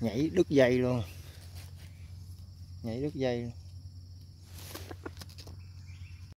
nhảy đứt dây luôn nhảy đứt dây luôn.